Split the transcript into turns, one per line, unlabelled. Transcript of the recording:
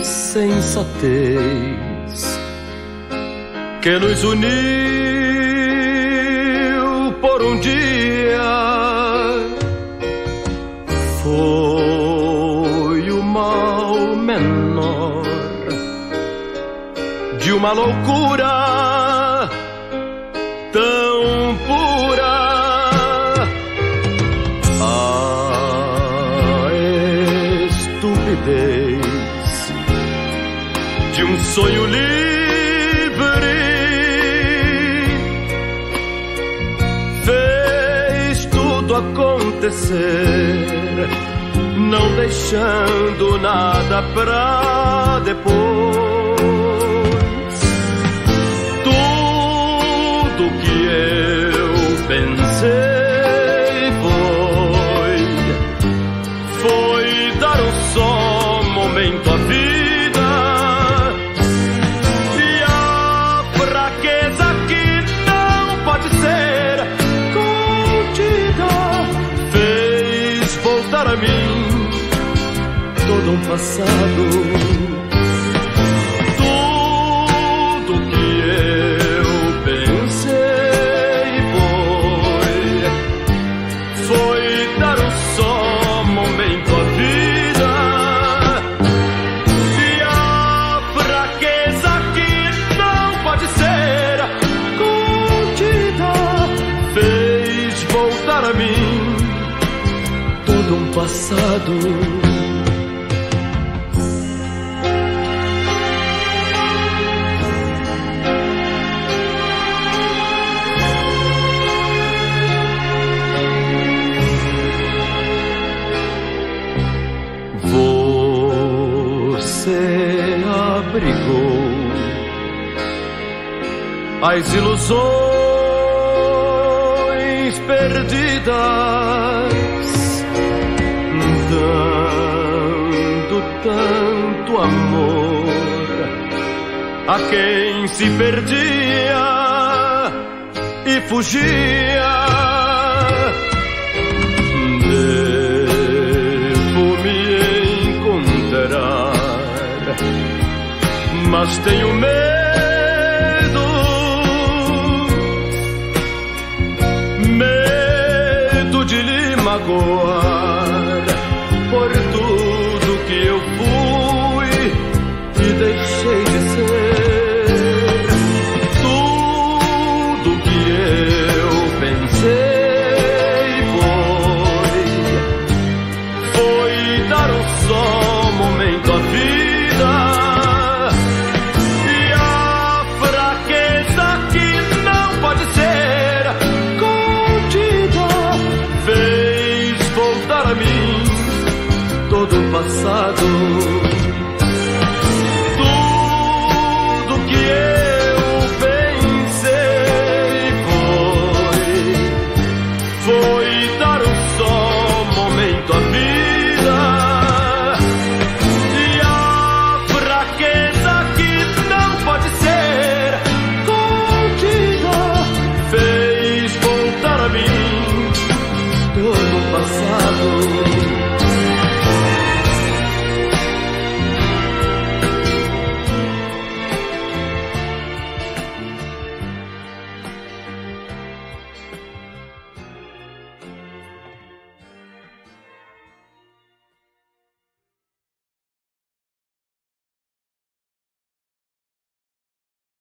insensatez que nos uniu por um dia foi o mal menor de uma loucura tão pura. Um sonho livre fez tudo acontecer, não deixando nada pra depois. Fraqueza que não pode ser contida fez voltar a mim todo um passado. Um passado. Você abrigou as ilusões perdidas, a quem se perdia e fugia. Devo me encontrar, mas tenho medo, medo de lhe magoar momento a vida e a fraqueza que não pode ser contida fez voltar a mim todo o passado. Tudo que eu pensei foi foi do passado.